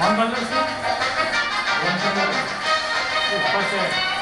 안 발렸어? 원샷 발세